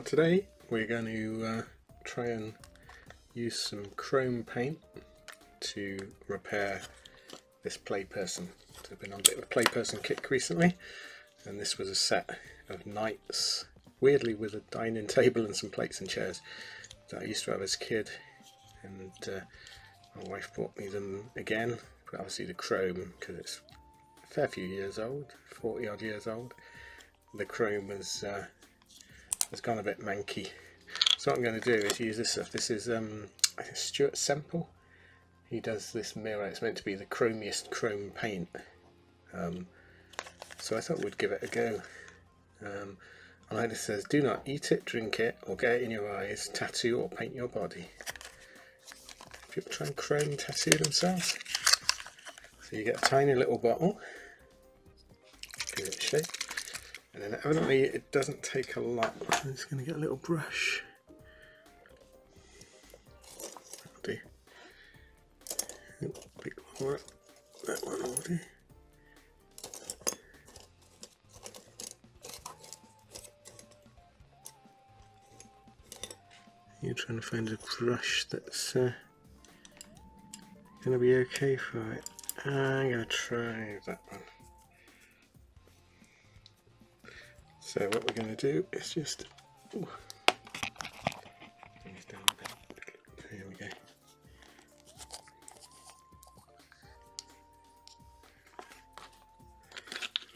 Well today we're going to uh, try and use some chrome paint to repair this play person. So I've been on a bit of a play person kick recently and this was a set of knights, weirdly with a dining table and some plates and chairs that I used to have as a kid and uh, my wife bought me them again but obviously the chrome because it's a fair few years old, 40 odd years old. The chrome was uh, has gone a bit manky. So what I'm going to do is use this stuff. This is um, Stuart Semple. He does this mirror. It's meant to be the chromiest chrome paint. Um, so I thought we'd give it a go. Um, and it says, do not eat it, drink it, or get it in your eyes, tattoo or paint your body. People try and chrome tattoo themselves. So you get a tiny little bottle, give it a shake. And then evidently it doesn't take a lot. I'm just going to get a little brush. That'll do. Big one, that one will do. You're trying to find a brush that's uh, going to be okay for it. I'm going to try that one. So what we're going to do is just ooh. There we go.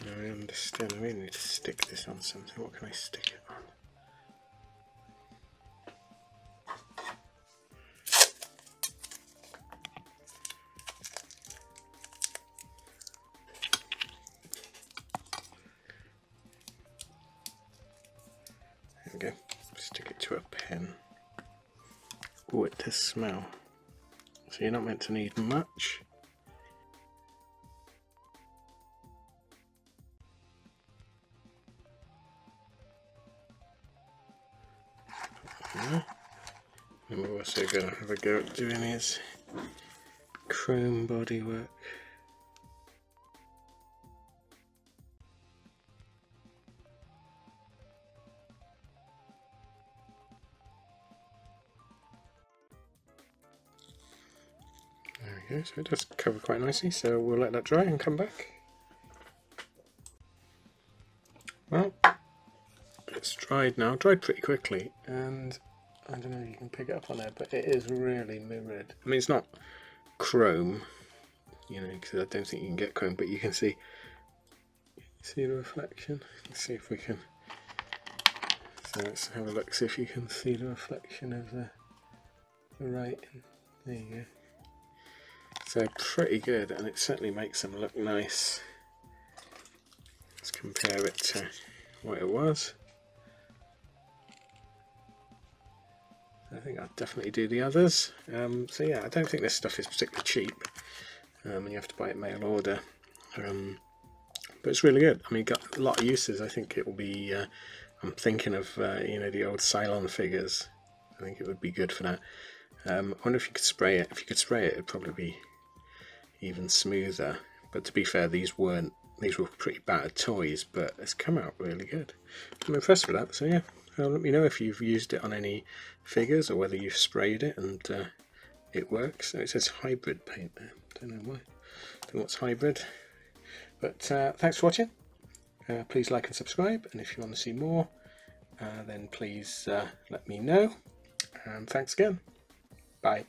Now I understand. I really need to stick this on something. What can I stick it we go. Stick it to a pen. Oh, it does smell. So you're not meant to need much. And we're also going to have a go at doing his chrome bodywork. Go, so it does cover quite nicely, so we'll let that dry and come back. Well, it's dried now, dried pretty quickly, and I don't know if you can pick it up on there, but it is really mirrored. I mean, it's not chrome, you know, because I don't think you can get chrome, but you can see, see the reflection. Let's see if we can. So let's have a look, see if you can see the reflection of the, the writing. There you go. So pretty good, and it certainly makes them look nice. Let's compare it to what it was. I think I'll definitely do the others. Um, so yeah, I don't think this stuff is particularly cheap, um, and you have to buy it mail order. Um, but it's really good. I mean, got a lot of uses. I think it will be. Uh, I'm thinking of uh, you know the old Cylon figures. I think it would be good for that. Um, I wonder if you could spray it. If you could spray it, it'd probably be even smoother. But to be fair, these weren't. These were pretty battered toys, but it's come out really good. I'm impressed with that. So yeah, well, let me know if you've used it on any figures or whether you've sprayed it and uh, it works. So it says hybrid paint there. Don't know why. Don't know what's hybrid. But uh, thanks for watching. Uh, please like and subscribe, and if you want to see more, uh, then please uh, let me know. And thanks again. Bye.